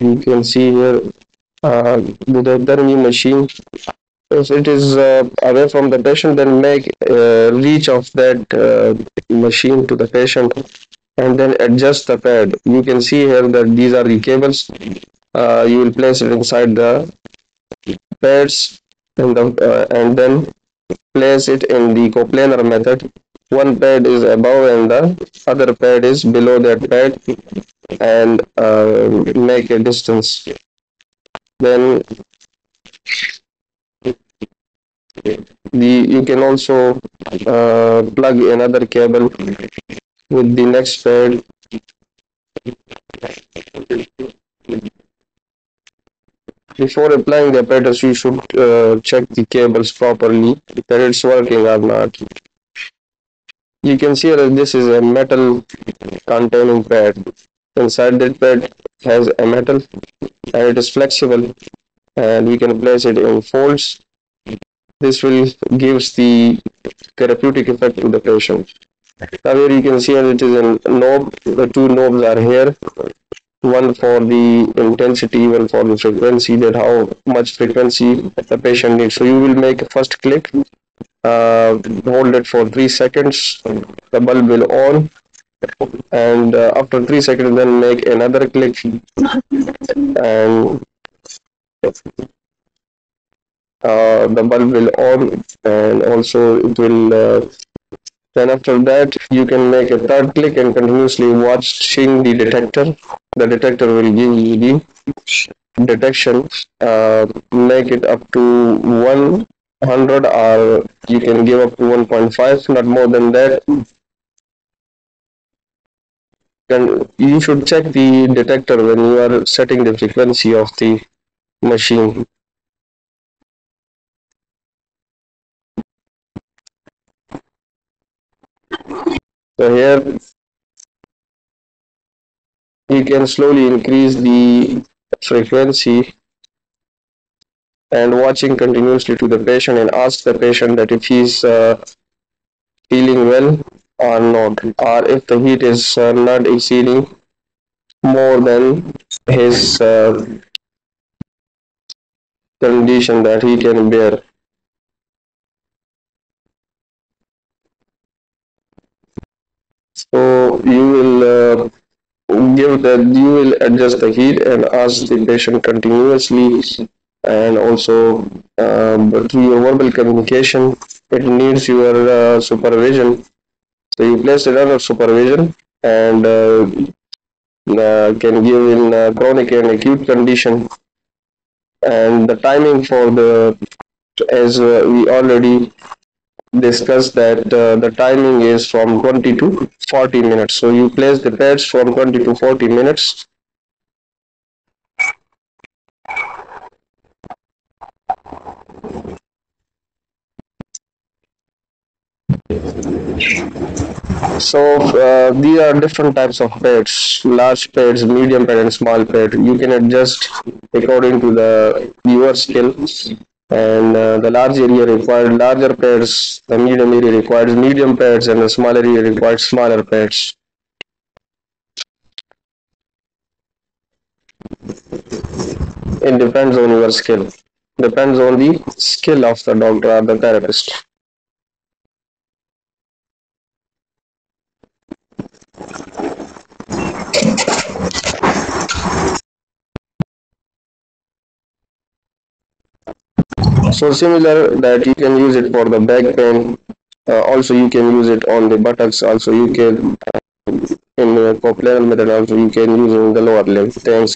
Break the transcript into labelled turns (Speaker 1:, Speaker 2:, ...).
Speaker 1: you can see here uh, the Dharmi machine. If it is uh, away from the patient, then make uh, reach of that uh, machine to the patient and then adjust the pad. You can see here that these are the cables. Uh, you will place it inside the pads and, the, uh, and then place it in the coplanar method. One pad is above and the other pad is below that pad and uh, make a distance. Then the you can also uh, plug another cable with the next pad before applying the apparatus you should uh, check the cables properly that it's working or not. You can see that this is a metal containing pad inside that pad has a metal and it is flexible and we can place it in folds. This will gives the therapeutic effect to the patient. Now here you can see that it is a knob. The two knobs are here. One for the intensity one for the frequency that how much frequency the patient needs. So you will make a first click uh, hold it for three seconds. The bulb will on and uh, after three seconds then make another click. And uh, the bulb will on and also it will uh, then after that you can make a third click and continuously watching the detector. The detector will give you the detection. Uh, make it up to 100 or you can give up to 1.5 not more than that and you should check the detector when you are setting the frequency of the machine. So here you can slowly increase the frequency and watching continuously to the patient and ask the patient that if he's uh, feeling well or not or if the heat is uh, not exceeding more than his uh, condition that he can bear. So you will uh, give that you will adjust the heat and ask the patient continuously and also um, through your verbal communication it needs your uh, supervision so you place it under supervision and uh, uh, can give in uh, chronic and acute condition. And the timing for the as uh, we already discussed that uh, the timing is from 20 to 40 minutes. So you place the pads from 20 to 40 minutes so uh, these are different types of pads large pads medium pad and small pad you can adjust according to the your skill. And uh, the large area required larger pads the medium area requires medium pads and the small area requires smaller pads it depends on your skill. Depends on the skill of the doctor or the therapist so similar that you can use it for the back pain. Uh, also you can use it on the buttocks. Also you can uh, in the coplanar method also you can use in the lower limb thanks